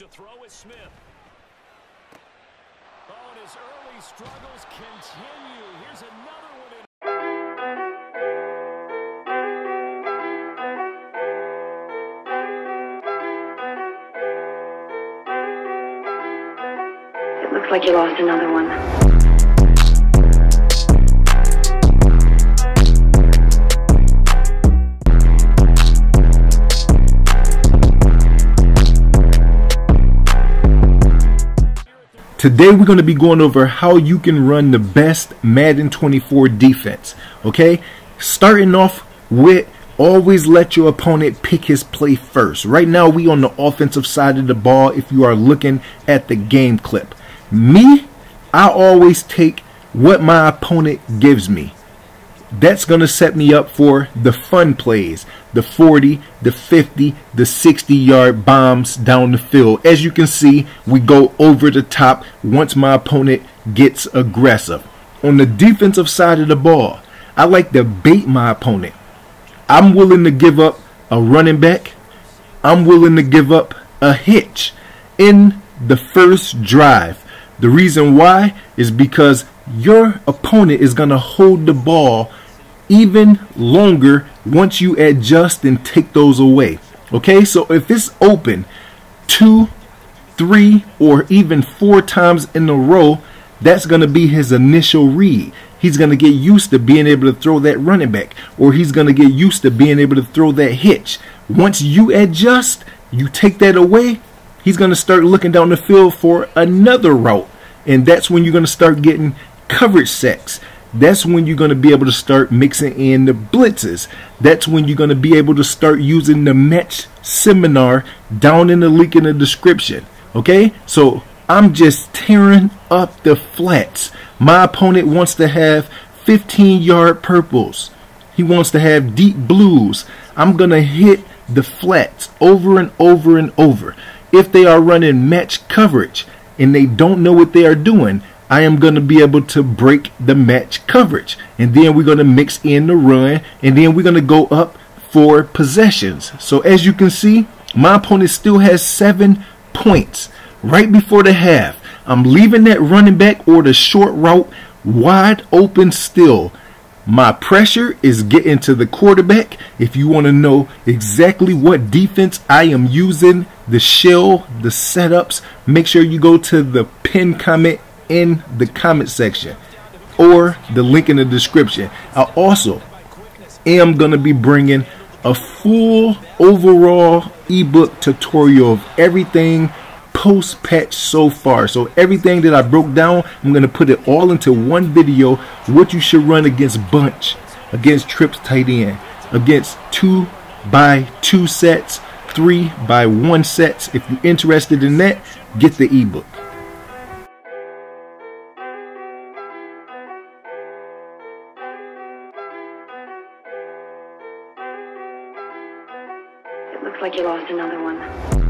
To throw is Smith. Oh, and his early struggles continue. Here's another one in. It looks like you lost another one. Today we're going to be going over how you can run the best Madden 24 defense. Okay, starting off with always let your opponent pick his play first. Right now we on the offensive side of the ball if you are looking at the game clip. Me, I always take what my opponent gives me that's going to set me up for the fun plays the 40 the 50 the 60 yard bombs down the field. As you can see we go over the top once my opponent gets aggressive. On the defensive side of the ball i like to bait my opponent. I'm willing to give up a running back. I'm willing to give up a hitch in the first drive. The reason why is because your opponent is going to hold the ball even longer once you adjust and take those away. Okay, so if it's open two, three, or even four times in a row, that's going to be his initial read. He's going to get used to being able to throw that running back, or he's going to get used to being able to throw that hitch. Once you adjust, you take that away, he's going to start looking down the field for another route. And that's when you're going to start getting coverage sacks that's when you're going to be able to start mixing in the blitzes. That's when you're going to be able to start using the match seminar down in the link in the description. Okay, so I'm just tearing up the flats. My opponent wants to have 15 yard purples, he wants to have deep blues. I'm going to hit the flats over and over and over. If they are running match coverage and they don't know what they are doing, I am going to be able to break the match coverage. And then we're going to mix in the run. And then we're going to go up for possessions. So as you can see, my opponent still has seven points right before the half. I'm leaving that running back or the short route wide open still. My pressure is getting to the quarterback. If you want to know exactly what defense I am using, the shell, the setups, make sure you go to the pin comment in the comment section or the link in the description. I also am going to be bringing a full overall ebook tutorial of everything post patch so far. So everything that I broke down, I'm going to put it all into one video. What you should run against bunch, against trips tight end, against two by two sets, three by one sets. If you're interested in that, get the ebook. Looks like you lost another one.